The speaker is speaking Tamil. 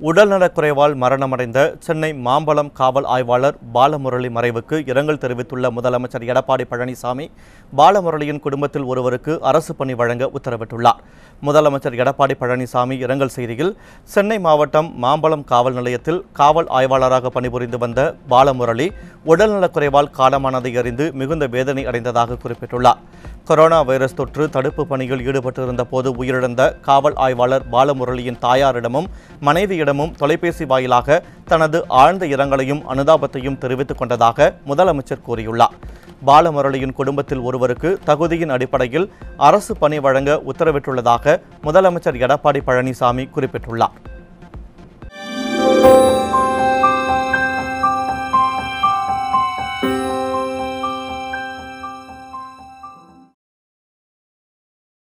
உடல்நலக்குறைவால் மரணமடைந்த சென்னை மாம்பலம் காவல் ஆய்வாளர் பாலமுரளி மறைவுக்கு இரங்கல் தெரிவித்துள்ள முதலமைச்சர் எடப்பாடி பழனிசாமி பாலமுரளியின் குடும்பத்தில் ஒருவருக்கு அரசு பணி வழங்க உத்தரவிட்டுள்ளார். முதலமைச்சர் எடப்பாடி பழனிசாமி இரங்கல் செய்தியில் சென்னை மாவட்டம் மாம்பலம் காவல் நிலையத்தில் காவல் ஆய்வாளராக பணிபுரிந்து வந்த பாலமுரளி உடல்நலக்குறைவால் காலமானதை அறிந்து மிகுந்த வேதனை அடைந்ததாக குறிப்பிட்டுள்ளார். கொரோனா வைரஸ் தொற்று தடுப்பு பணியில் ஈடுபட்டிருந்த போது உயிரிழந்த காவல் ஆய்வாளர் பாலமுரளியின் தாயாரிடமும் மனைவியிடமும் தொலைபேசி வாயிலாக தனது ஆழ்ந்த இரங்கலையும் அனுதாபத்தையும் தெரிவித்துக் கொண்டதாக முதலமைச்சர் கூறியுள்ளார். பாலமுரளியின் குடும்பத்தில் ஒருவருக்கு தகுதியின் அடிப்படையில் அரசு பணி வழங்க உத்தரவிட்டுள்ளதாக முதலமைச்சர் எடப்பாடி பழனிசாமி குறிப்பிட்டுள்ளார்.